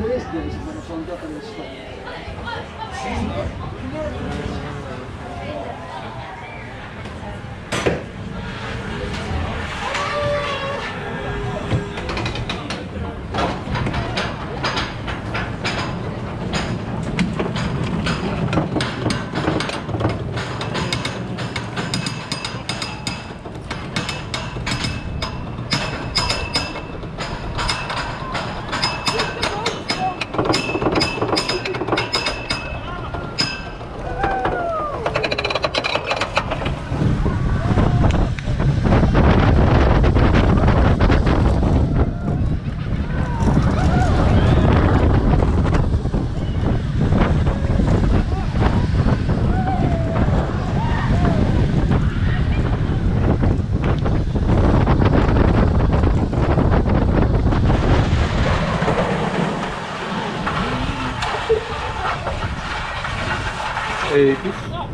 Queste sono andate alle storie. Ei, bicho.